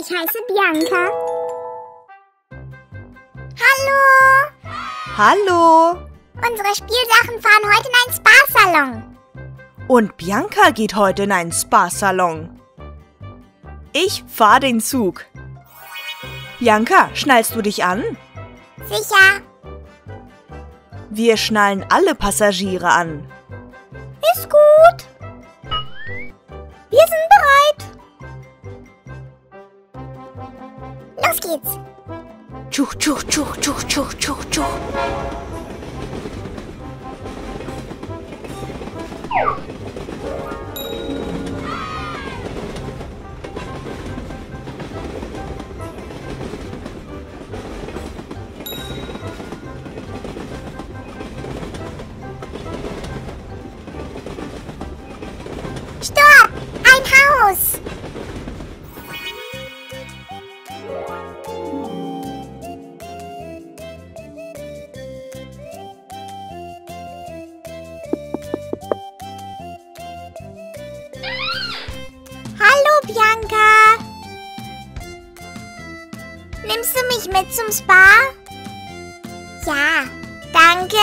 Ich heiße Bianca. Hallo! Hallo! Unsere Spielsachen fahren heute in einen Spa-Salon. Und Bianca geht heute in einen Spa-Salon. Ich fahre den Zug. Bianca, schnallst du dich an? Sicher. Wir schnallen alle Passagiere an. Ist gut. Wir sind kids. Choo choo choo choo choo choo choo. Mich mit zum Spa? Ja, danke.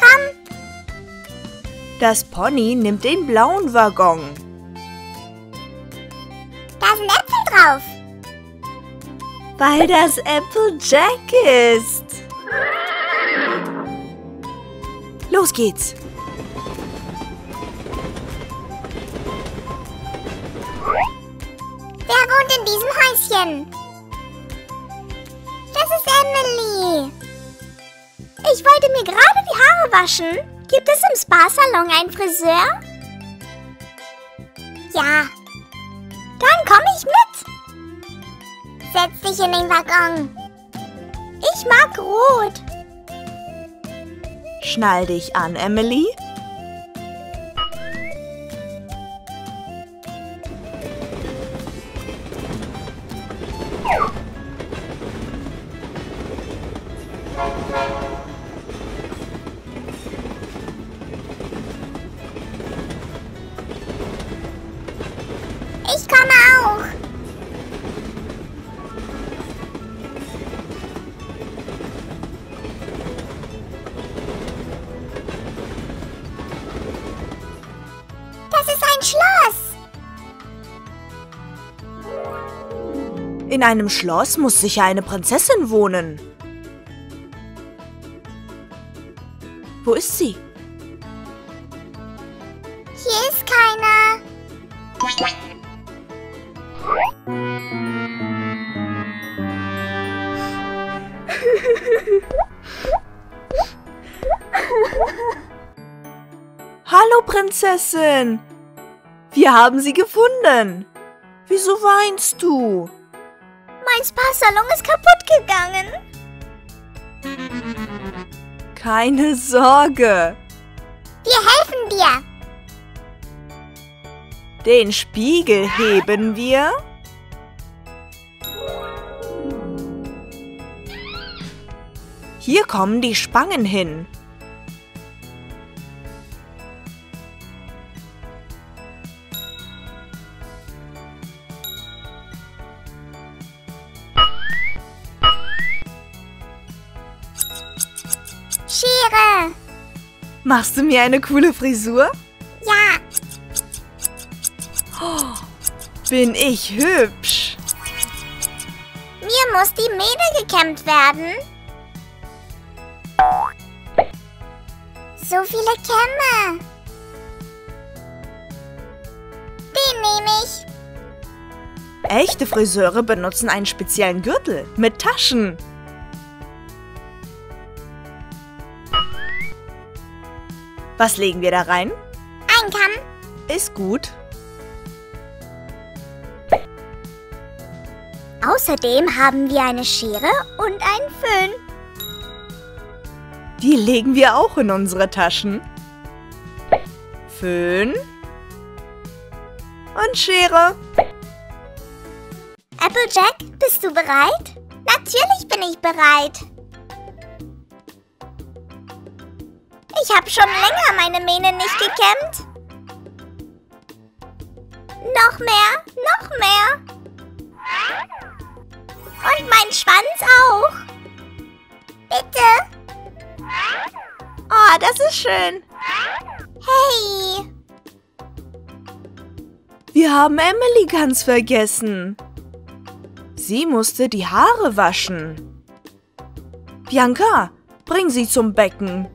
Komm, Das Pony nimmt den blauen Waggon. da sind Äpfel drauf. Weil das Applejack ist. Los geht's. Wer wohnt in diesem Häuschen? Emily. Ich wollte mir gerade die Haare waschen. Gibt es im Spa-Salon einen Friseur? Ja. Dann komme ich mit. Setz dich in den Waggon. Ich mag rot. Schnall dich an, Emily. Auch. Das ist ein Schloss. In einem Schloss muss sicher eine Prinzessin wohnen. Wo ist sie? Hallo, Prinzessin. Wir haben sie gefunden. Wieso weinst du? Mein Spa-Salon ist kaputt gegangen. Keine Sorge. Wir helfen dir. Den Spiegel heben wir. Hier kommen die Spangen hin. Schere. Machst du mir eine coole Frisur? Ja, Bin ich hübsch. mir muss die Mähne gekämmt werden. So viele Kämme. Den nehme ich. Echte Friseure benutzen einen speziellen Gürtel mit Taschen. Was legen wir da rein? Ein Kamm. Ist gut. Außerdem haben wir eine Schere und einen Föhn. Die legen wir auch in unsere Taschen. Föhn. Und Schere. Applejack, bist du bereit? Natürlich bin ich bereit. Ich habe schon länger meine Mähne nicht gekämmt. Noch mehr, noch mehr. Und mein Schwanz auch. Bitte. Oh, das ist schön. Hey. Wir haben Emily ganz vergessen. Sie musste die Haare waschen. Bianca, bring sie zum Becken.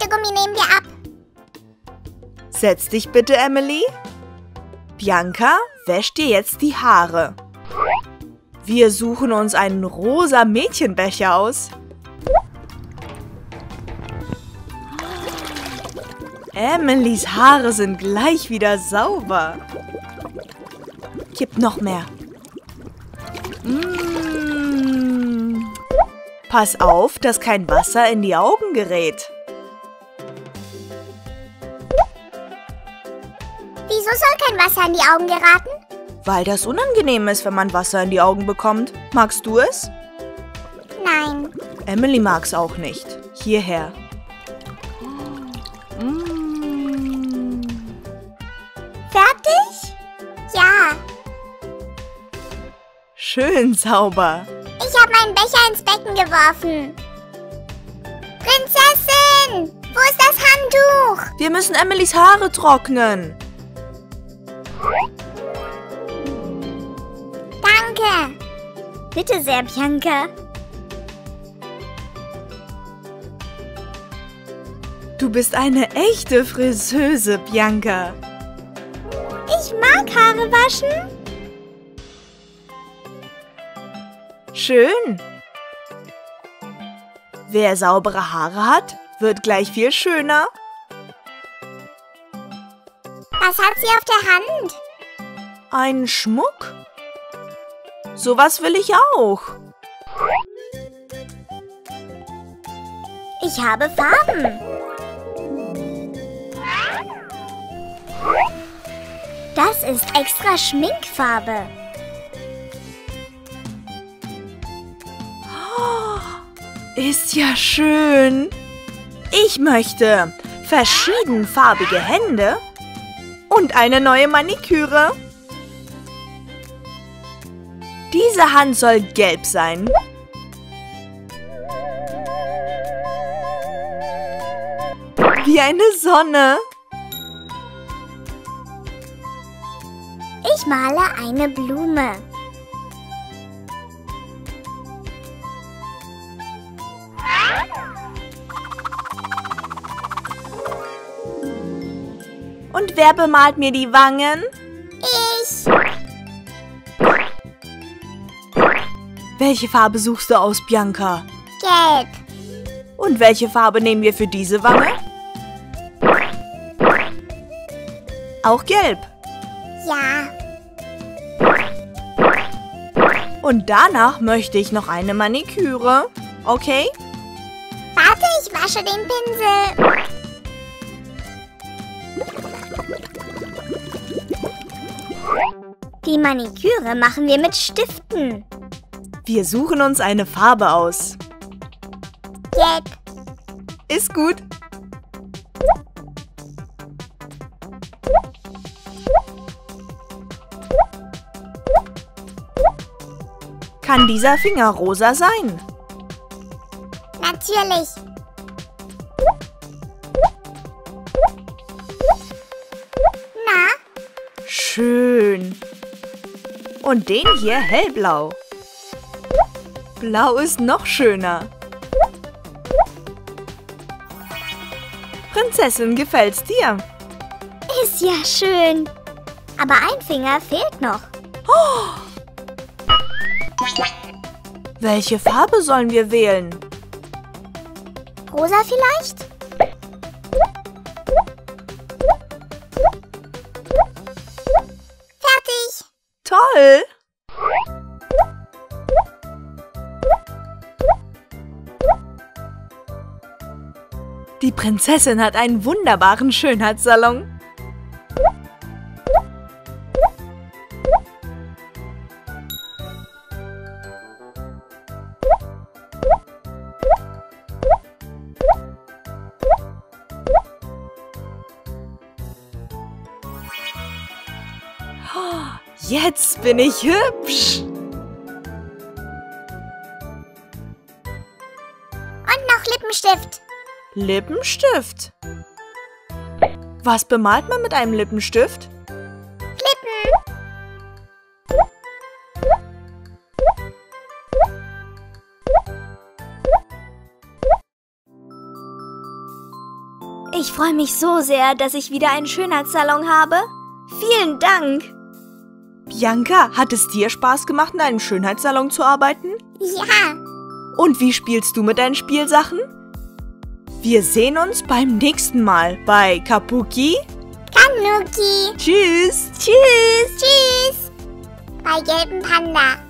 Das zweite Gummi nehmen wir ab. Setz dich bitte, Emily. Bianca, wäsch dir jetzt die Haare. Wir suchen uns einen rosa Mädchenbecher aus. Emilys Haare sind gleich wieder sauber. Gib noch mehr. Mm. Pass auf, dass kein Wasser in die Augen gerät. Wasser in die Augen geraten? Weil das unangenehm ist, wenn man Wasser in die Augen bekommt. Magst du es? Nein. Emily mag's auch nicht. Hierher. Fertig? Ja. Schön sauber. Ich habe meinen Becher ins Becken geworfen. Prinzessin! Wo ist das Handtuch? Wir müssen Emilys Haare trocknen. Bitte sehr, Bianca. Du bist eine echte Friseuse, Bianca. Ich mag Haare waschen. Schön. Wer saubere Haare hat, wird gleich viel schöner. Was hat sie auf der Hand? Ein Schmuck? Sowas will ich auch. Ich habe Farben. Das ist extra Schminkfarbe. Ist ja schön. Ich möchte verschiedenfarbige Hände und eine neue Maniküre. Diese Hand soll gelb sein. Wie eine Sonne. Ich male eine Blume. Und wer bemalt mir die Wangen? Welche Farbe suchst du aus, Bianca? Gelb. Und welche Farbe nehmen wir für diese Wange? Auch gelb. Ja. Und danach möchte ich noch eine Maniküre. Okay? Warte, ich wasche den Pinsel. Die Maniküre machen wir mit Stiften. Wir suchen uns eine Farbe aus. Gelb. Ist gut. Kann dieser Finger rosa sein? Natürlich. Na, Schön. Und den hier hellblau. Blau ist noch schöner. Prinzessin, gefällt's dir? ist ja schön. Aber ein Finger fehlt noch. Welche Farbe sollen wir wählen? Rosa vielleicht? Fertig. Toll! Die Prinzessin hat einen wunderbaren Schönheitssalon. Jetzt bin ich hübsch. Und noch Lippenstift. Lippenstift. Was bemalt man mit einem Lippenstift? Lippen. Ich freue mich so sehr, dass ich wieder einen Schönheitssalon habe. Vielen Dank. Bianca, hat es dir Spaß gemacht, in einem Schönheitssalon zu arbeiten? Ja. Und wie spielst du mit deinen Spielsachen? Wir sehen uns beim nächsten Mal bei Kapuki. Kanuki. Tschüss. Tschüss. Tschüss. Bei gelben Panda.